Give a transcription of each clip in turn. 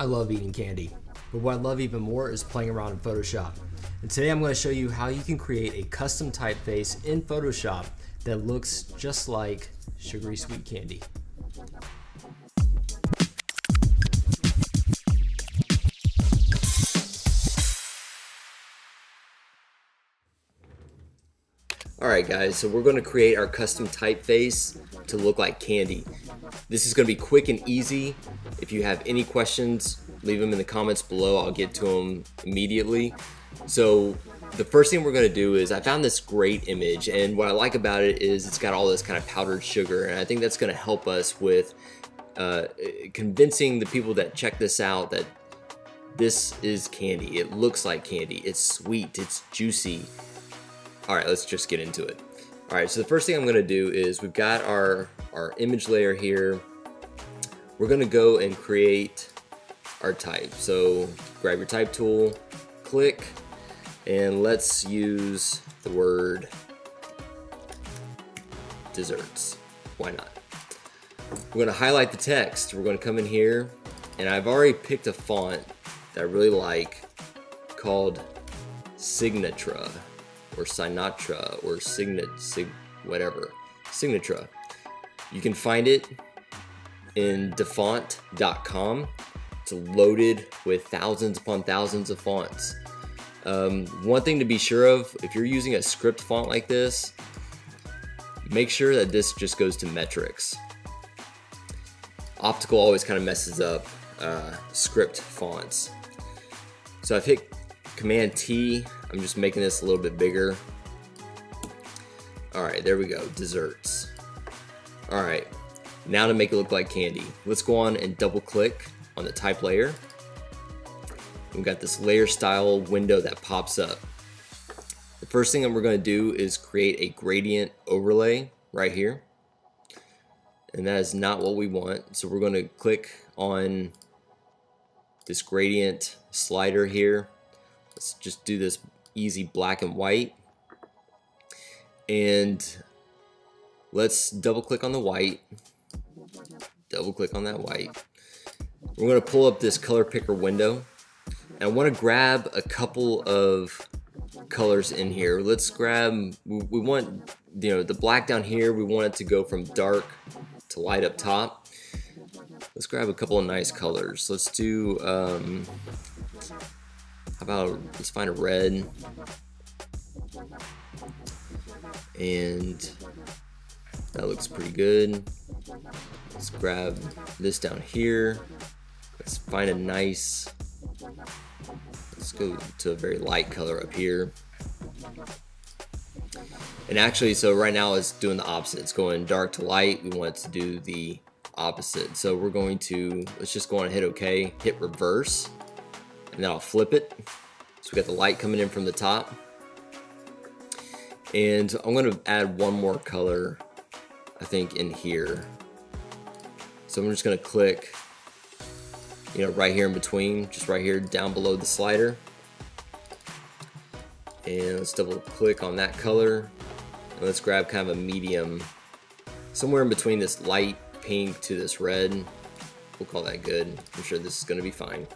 I love eating candy, but what I love even more is playing around in Photoshop. And today I'm going to show you how you can create a custom typeface in Photoshop that looks just like sugary sweet candy. Alright guys, so we're going to create our custom typeface to look like candy. This is going to be quick and easy. If you have any questions, leave them in the comments below. I'll get to them immediately. So the first thing we're going to do is I found this great image and what I like about it is it's got all this kind of powdered sugar and I think that's going to help us with uh, convincing the people that check this out that this is candy. It looks like candy. It's sweet. It's juicy. All right, let's just get into it. All right, so the first thing I'm gonna do is we've got our, our image layer here. We're gonna go and create our type. So grab your type tool, click, and let's use the word desserts. Why not? We're gonna highlight the text. We're gonna come in here, and I've already picked a font that I really like called Signatura or Sinatra or Signet, Sig, whatever, Signatura. You can find it in dafont.com. It's loaded with thousands upon thousands of fonts. Um, one thing to be sure of, if you're using a script font like this, make sure that this just goes to metrics. Optical always kind of messes up uh, script fonts. So I've hit Command T I'm just making this a little bit bigger. All right, there we go, desserts. All right, now to make it look like candy, let's go on and double click on the type layer. We've got this layer style window that pops up. The first thing that we're gonna do is create a gradient overlay right here. And that is not what we want. So we're gonna click on this gradient slider here. Let's just do this easy black and white. And let's double click on the white. Double click on that white. We're going to pull up this color picker window. And I want to grab a couple of colors in here. Let's grab, we want, you know, the black down here, we want it to go from dark to light up top. Let's grab a couple of nice colors. Let's do, um, about, let's find a red. And that looks pretty good. Let's grab this down here. Let's find a nice, let's go to a very light color up here. And actually, so right now it's doing the opposite. It's going dark to light. We want it to do the opposite. So we're going to, let's just go on and hit OK, hit reverse and then I'll flip it. So we got the light coming in from the top. And I'm gonna add one more color, I think in here. So I'm just gonna click, you know, right here in between, just right here down below the slider. And let's double click on that color. And let's grab kind of a medium, somewhere in between this light pink to this red. We'll call that good. I'm sure this is gonna be fine.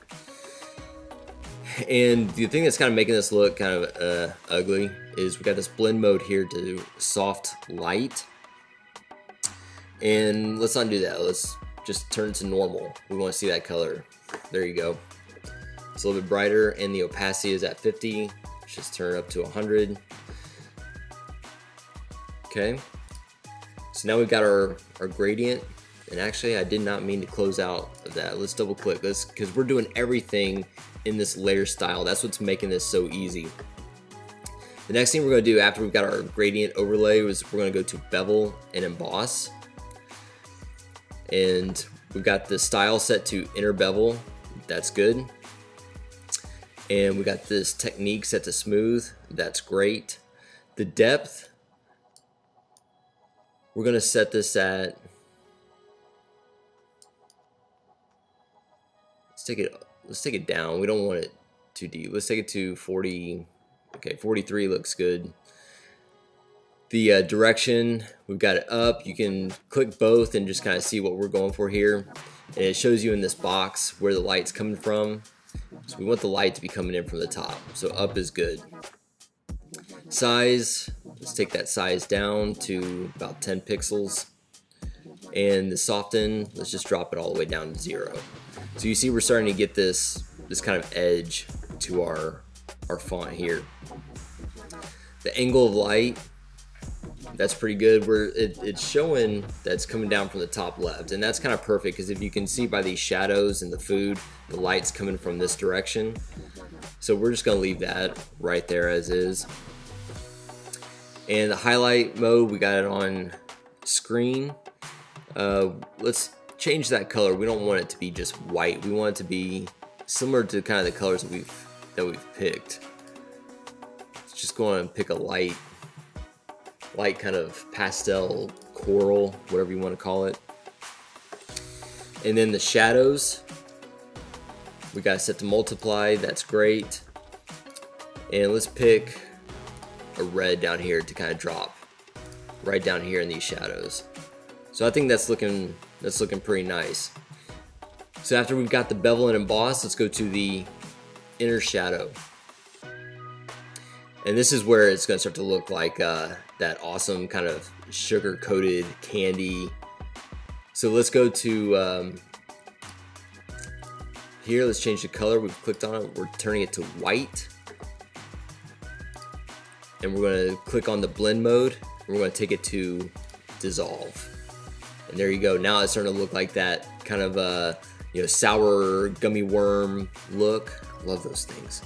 And the thing that's kind of making this look kind of uh, ugly is we got this blend mode here to soft light. And let's undo that. Let's just turn it to normal. We want to see that color. There you go. It's a little bit brighter and the opacity is at 50. Let's just turn it up to 100. Okay. So now we've got our, our gradient. And actually, I did not mean to close out of that. Let's double click this because we're doing everything in this layer style. That's what's making this so easy. The next thing we're to do after we've got our gradient overlay is we're to go to bevel and emboss. And we've got the style set to inner bevel. That's good. And we got this technique set to smooth. That's great. The depth, we're to set this at, let's take it let's take it down. We don't want it too deep. Let's take it to 40. Okay, 43 looks good. the uh, direction. We've got it up. You can click both and just kind of see what we're going for here. And it shows you in this box where the light's coming from. So we want the light to be coming in from the top. So up is good. Size, let's take that size down to about 10 pixels. And the soften, let's just drop it all the way down to zero. So you see we're starting to get this, this kind of edge to our, our font here. The angle of light, that's pretty good. We're it, it's showing that's coming down from the top left, and that's kind of perfect because if you can see by these shadows and the food, the light's coming from this direction. So we're just gonna leave that right there as is. And the highlight mode, we got it on screen. Uh, let's change that color. We don't want it to be just white. We want it to be similar to kind of the colors that we've that we've picked. Let's just go and pick a light light kind of pastel coral, whatever you want to call it. And then the shadows, we got set to multiply, that's great. And let's pick a red down here to kind of drop right down here in these shadows. So I think that's looking that's looking pretty nice. So after we've got the bevel and emboss, let's go to the inner shadow. And this is where it's going to start to look like uh, that awesome kind of sugar coated candy. So let's go to um, here. Let's change the color. We've clicked on it. We're turning it to white. And we're to click on the blend mode. we're to take it to dissolve. And there you go. Now it's starting to look like that kind of uh, you know sour gummy worm look. Love those things.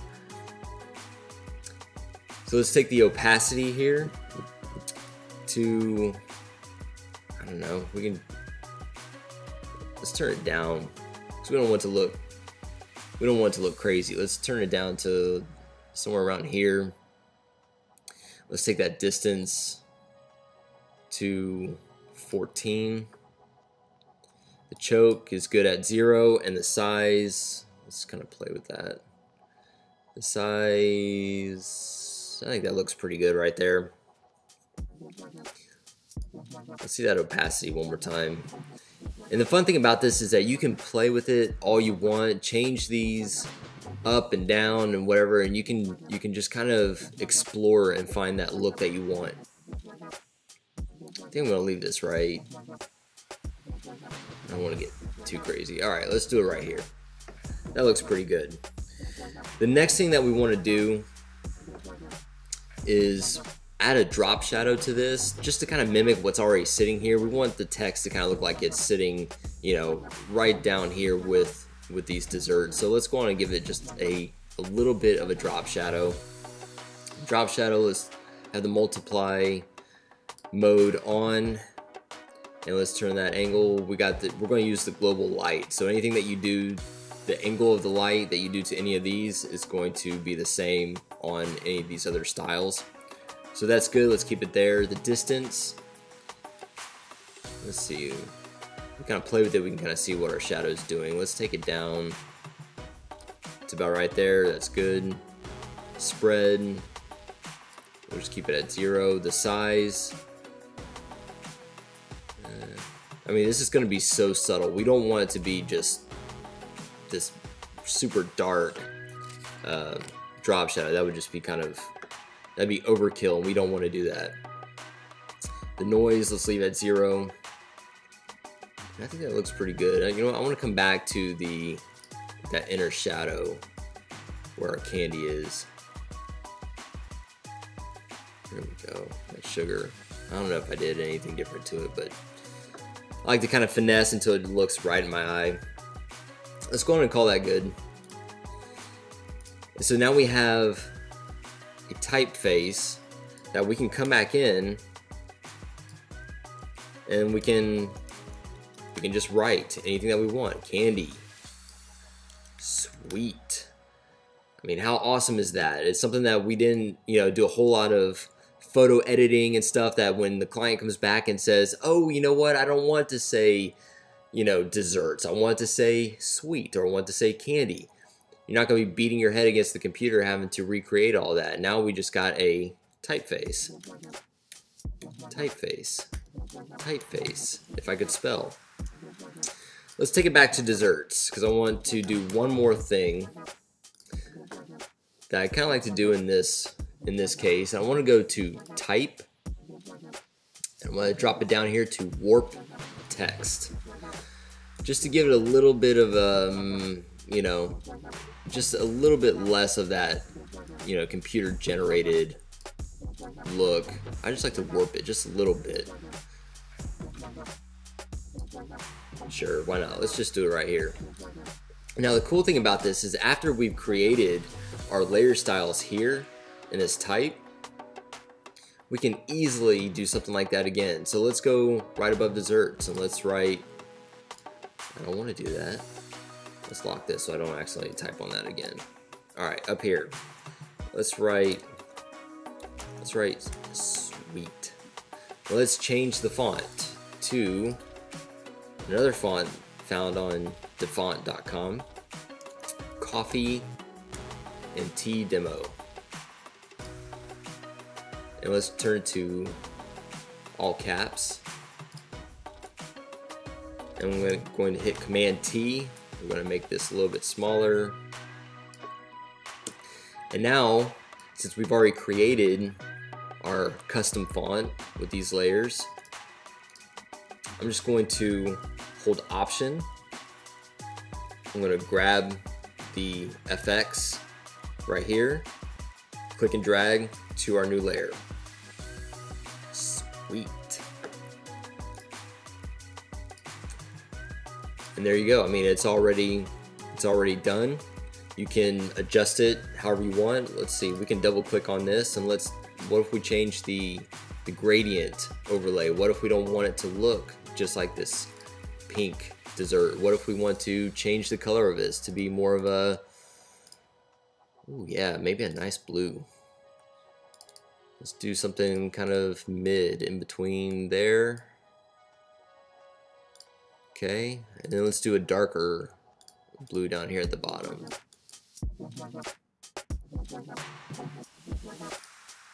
So let's take the opacity here to, I don't know, we can, let's turn it down because we don't want to look, we don't want to look crazy. Let's turn it down to somewhere around here. Let's take that distance to 14. The choke is good at zero and the size, let's kind of play with that. The size, I think that looks pretty good right there. Let's see that opacity one more time. And the fun thing about this is that you can play with it all you want, change these up and down and whatever, and you can you can just kind of explore and find that look that you want. I think I'm gonna leave this right. I don't want to get too crazy. All right, let's do it right here. That looks pretty good. The next thing that we want to do is add a drop shadow to this just to kind of mimic what's already sitting here. We want the text to kind of look like it's sitting, you know, right down here with with these desserts. So let's go on and give it just a, a little bit of a drop shadow. Drop shadow, let's have the multiply mode on and let's turn that angle. We got the, we're going to use the global light. So anything that you do, the angle of the light that you do to any of these is going to be the same on any of these other styles. So that's good, let's keep it there. The distance, let's see, we kind of play with it, we can kind of see what our shadow is doing. Let's take it down. It's about right there, that's good. Spread, we'll just keep it at zero. The size, I mean, this is going to be so subtle. We don't want it to be just this super dark. Uh, drop shadow. That would just be kind of, that'd be overkill, and we don't want to do that. The noise, let's leave at zero. I think that looks pretty good. Uh, you know what, I want to come back to the, that inner shadow where our candy is. There we go, that sugar. I don't know if I did anything different to it, but I like to kind of finesse until it looks right in my eye. Let's go on and call that good. So now we have a typeface that we can come back in and we can we can just write anything that we want. Candy. Sweet. I mean, how awesome is that? It's something that we didn't, you know, do a whole lot of photo editing and stuff that when the client comes back and says, "Oh, you know what? I don't want to say, you know, desserts. I want to say sweet or I want to say candy." You're not going to be beating your head against the computer having to recreate all that. Now we just got a typeface. typeface, typeface, if I could spell. Let's take it back to desserts because I want to do one more thing that I kind of like to do in this in this case. I want to go to type. I'm going to drop it down here to warp text. Just to give it a little bit of um, you know, just a little bit less of that, you know, computer generated look. I just like to warp it just a little bit. Sure, why not? Let's just do it right here. Now the cool thing about this is after we've created our layer styles here in this type, we can easily do something like that again. So let's go right above desserts and let's write, I don't want to do that. Let's lock this so I don't accidentally type on that again. All right, up here, let's write, let's write sweet. Let's change the font to another font found on dafont.com, coffee and tea demo. And let's turn to all caps. And we're going to hit Command T. We're going to make this a little bit smaller. And now, since we've already created our custom font with these layers, I'm just going to hold Option. I'm going to grab the FX right here, click and drag to our new layer. Sweet. And there you go. I mean, it's already it's already done. You can adjust it however you want. Let's see. We can double click on this and let's what if we change the the gradient overlay? What if we don't want it to look just like this pink dessert? What if we want to change the color of this to be more of a Ooh, yeah, maybe a nice blue. Let's do something kind of mid in between there. Okay, and then let's do a darker blue down here at the bottom.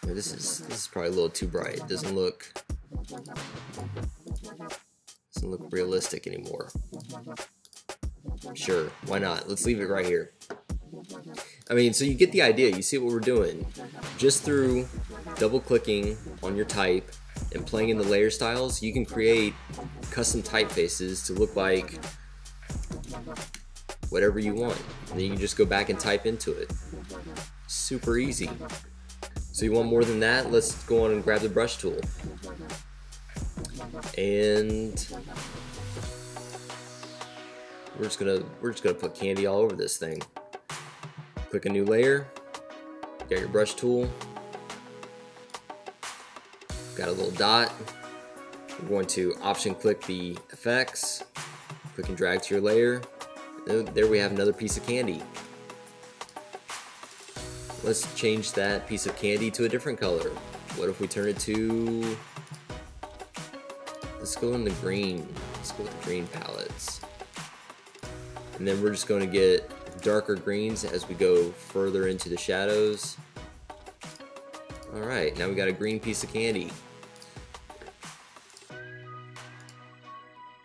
This is this is probably a little too bright. It doesn't look doesn't look realistic anymore. Sure, why not? Let's leave it right here. I mean, so you get the idea. You see what we're doing. Just through double clicking on your type and playing in the layer styles, you can create custom typefaces to look like whatever you want. And then you can just go back and type into it. Super easy. So you want more than that? Let's go on and grab the brush tool. And we're just gonna we're just gonna put candy all over this thing. Click a new layer, got your brush tool, got a little dot. We're going to option click the effects, click and drag to your layer. There we have another piece of candy. Let's change that piece of candy to a different color. What if we turn it to, let's go in the green. Let's go with the green palettes. And then we're just going to get darker greens as we go further into the shadows. Alright, now we got a green piece of candy.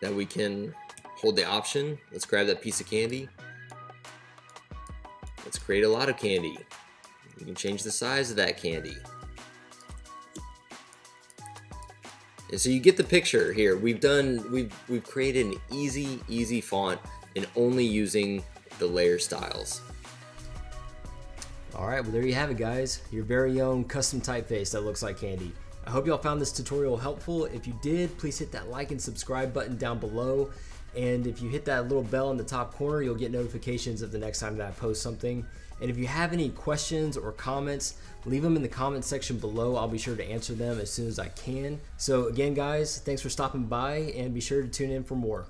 That we can hold the option. Let's grab that piece of candy. Let's create a lot of candy. We can change the size of that candy. And so you get the picture here. We've done, we've, we've created an easy, easy font and only using the layer styles. Alright, well there you have it guys, your very own custom typeface that looks like candy. I hope y'all found this tutorial helpful. If you did, please hit that like and subscribe button down below. And if you hit that little bell in the top corner, you'll get notifications of the next time that I post something. And if you have any questions or comments, leave them in the comment section below. I'll be sure to answer them as soon as I can. So again, guys, thanks for stopping by and be sure to tune in for more.